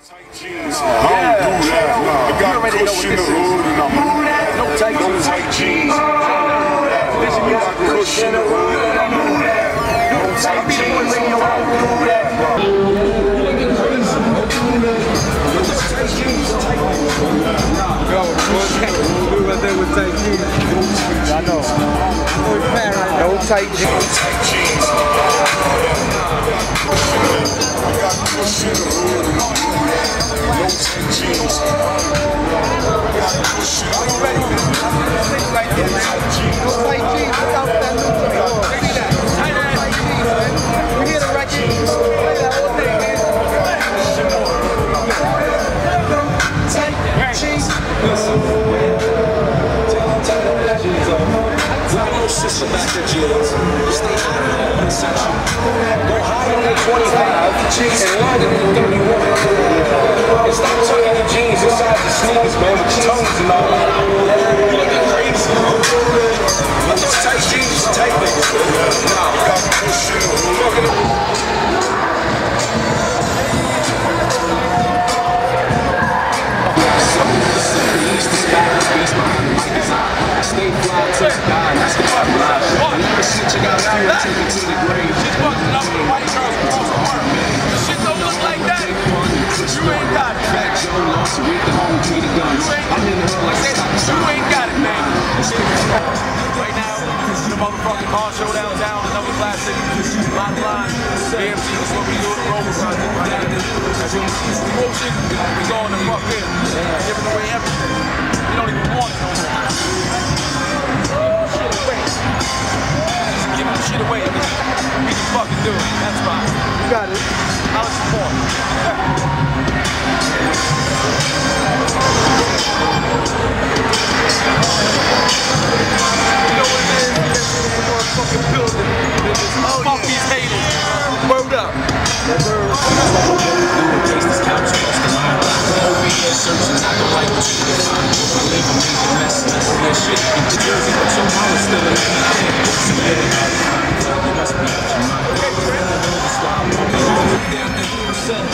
jeans. I don't do that. I got already know what in the this is. hood and I'm No tight no jeans. tight jeans. I got Kush in the hood and I know. No tight jeans. I don't do that. Yo, what can't do what they would take you. I know. No tight jeans. Jeans. Go higher than 25 and longer than 31. Take it to the grave. She's busting up with white across the heart. The shit don't look like that. You ain't got it. Fat Joe lost with the home tree the guns. I'm in the hood like you ain't got it, man. Right now, the motherfucking car show downtown, another classic. To line. AMC is what we do the Rover Project right now. As you see promotion, we going the fuck in. Giving away everything. Got it. How much support? You know what it is? Get to the motherfucking building. Oh, Fuck these haters.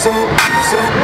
so, so.